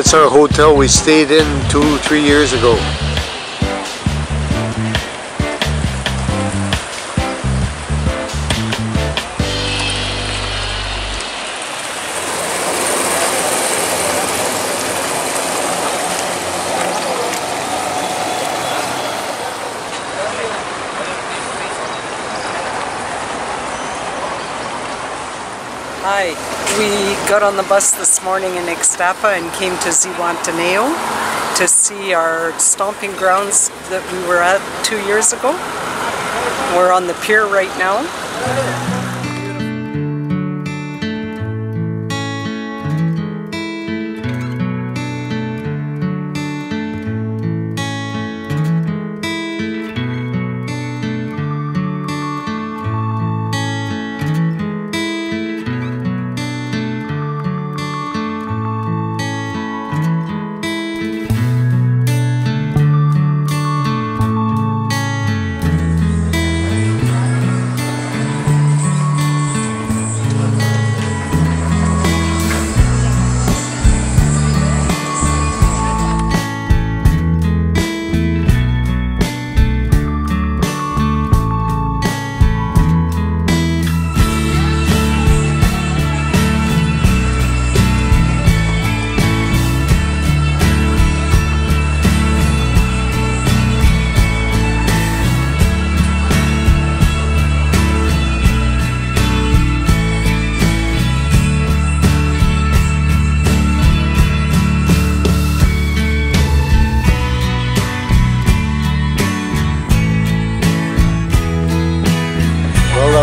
That's our hotel we stayed in two, three years ago. Hi, we got on the bus this morning in Ixtapa and came to Zihuatanejo to see our stomping grounds that we were at two years ago. We're on the pier right now.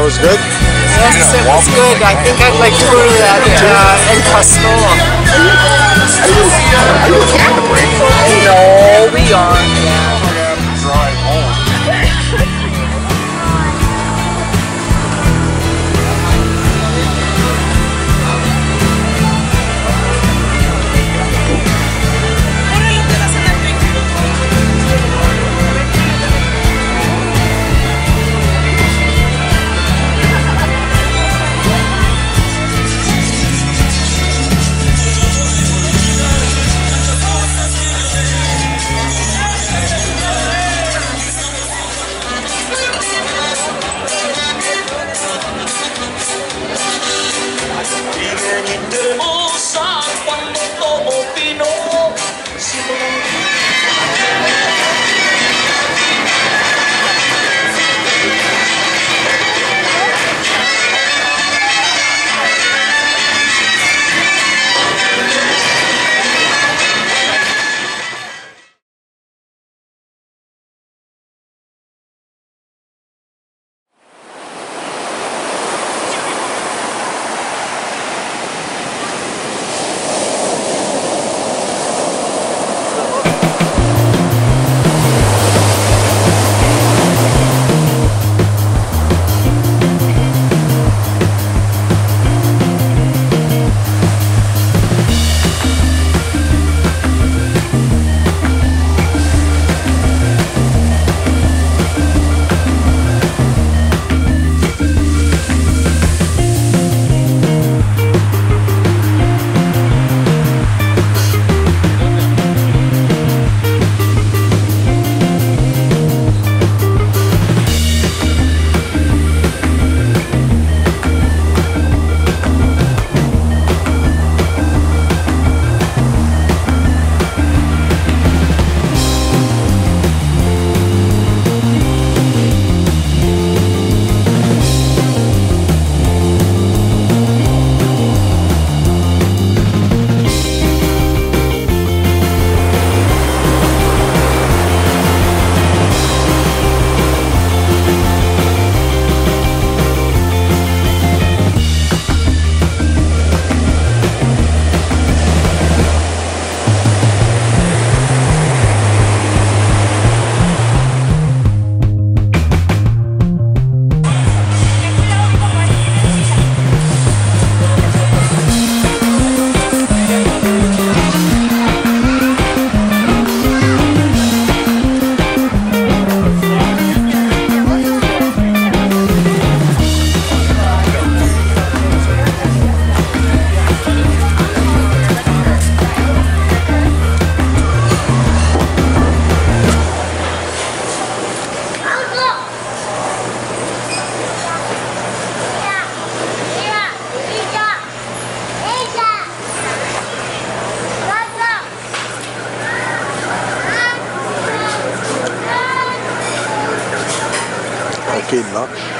Was good. Yes, it was good. I think I'd like to go to that uh, El Castola. Are you a Catholic? No, we aren't. Okay, lock.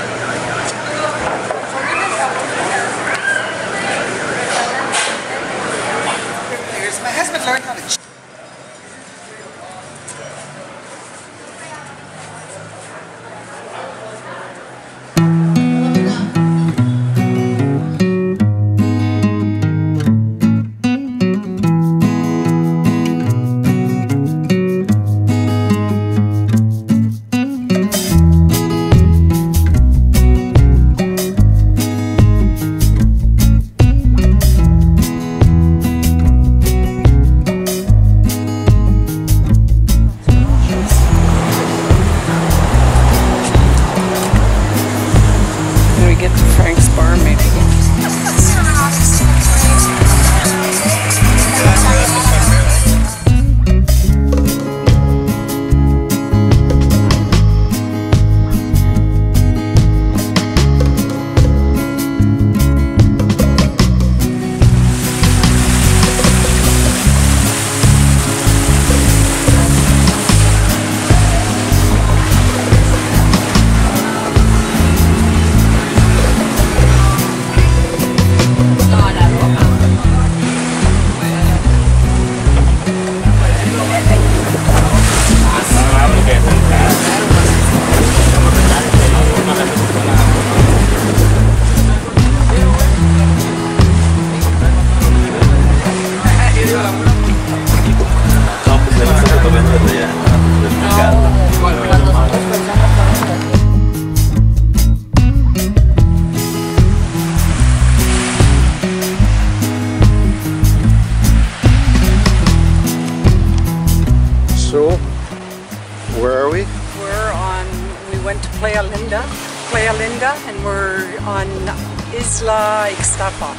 Isla Ixtapa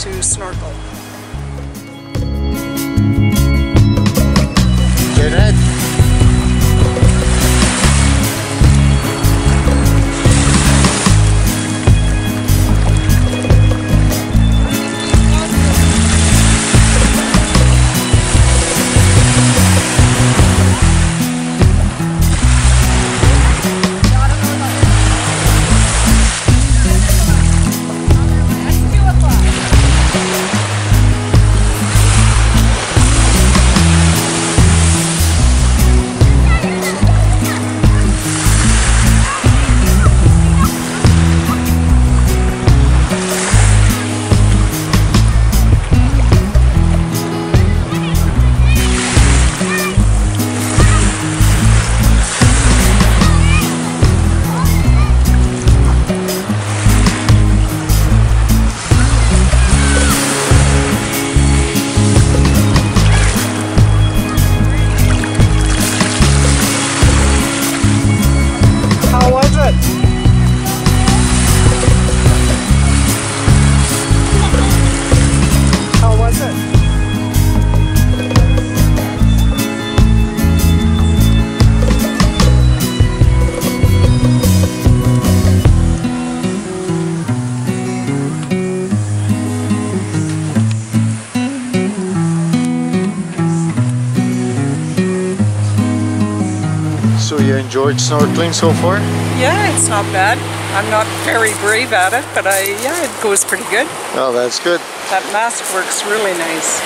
to snorkel. You enjoyed snorkeling so far? Yeah, it's not bad. I'm not very brave at it, but I, yeah, it goes pretty good. Oh, that's good. That mask works really nice.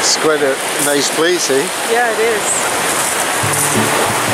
It's quite a nice place, eh? Yeah, it is.